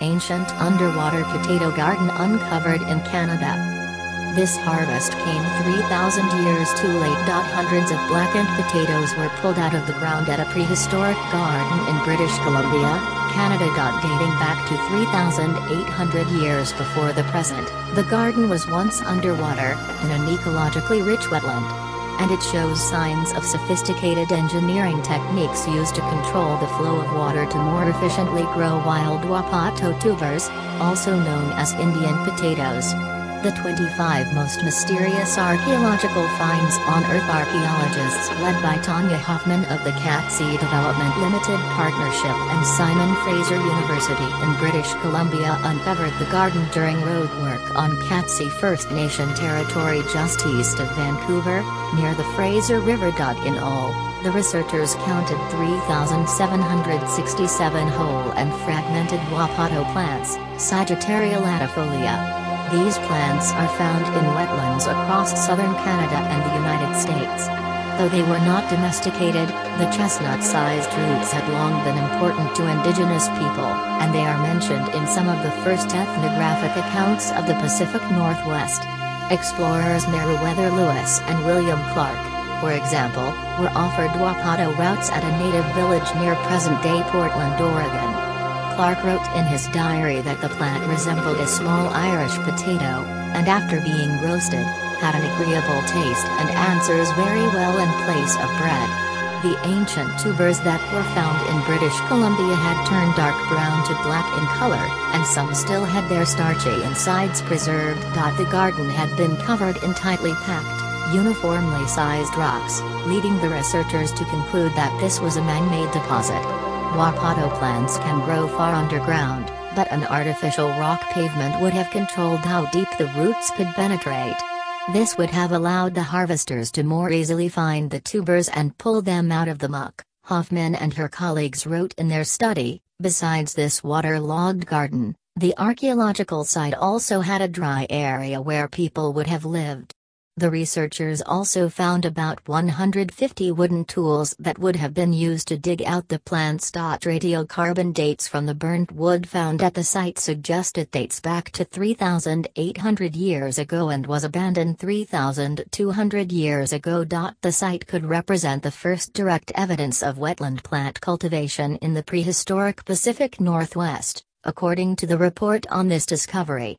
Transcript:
ancient underwater potato garden uncovered in Canada. This harvest came 3,000 years too late. Hundreds of blackened potatoes were pulled out of the ground at a prehistoric garden in British Columbia, Canada. Dating back to 3,800 years before the present, the garden was once underwater, in an ecologically rich wetland and it shows signs of sophisticated engineering techniques used to control the flow of water to more efficiently grow wild Wapato tubers, also known as Indian potatoes. The 25 most mysterious archaeological finds on Earth archaeologists led by Tanja Hoffmann of the Katzie Development Limited Partnership and Simon Fraser University in British Columbia uncovered the garden during roadwork on Katzie First Nation territory just east of Vancouver, near the Fraser River. In all, the researchers counted 3,767 whole and fragmented Wapato plants, Sagittaria latifolia. These plants are found in wetlands across southern Canada and the United States. Though they were not domesticated, the chestnut-sized roots had long been important to indigenous people, and they are mentioned in some of the first ethnographic accounts of the Pacific Northwest. Explorers Meriwether Lewis and William Clark, for example, were offered Wapato roots at a native village near present-day Portland, Oregon. Clark wrote in his diary that the plant resembled a small Irish potato, and after being roasted, had an agreeable taste and answers very well in place of bread. The ancient tubers that were found in British Columbia had turned dark brown to black in color, and some still had their starchy insides preserved. The garden had been covered in tightly packed, uniformly sized rocks, leading the researchers to conclude that this was a man-made deposit. Wapato plants can grow far underground, but an artificial rock pavement would have controlled how deep the roots could penetrate. This would have allowed the harvesters to more easily find the tubers and pull them out of the muck, Hoffmann and her colleagues wrote in their study. Besides this waterlogged garden, the archaeological site also had a dry area where people would have lived. The researchers also found about 150 wooden tools that would have been used to dig out the plants. Radiocarbon dates from the burnt wood found at the site suggest it dates back to 3,800 years ago and was abandoned 3,200 years ago. The site could represent the first direct evidence of wetland plant cultivation in the prehistoric Pacific Northwest, according to the report on this discovery.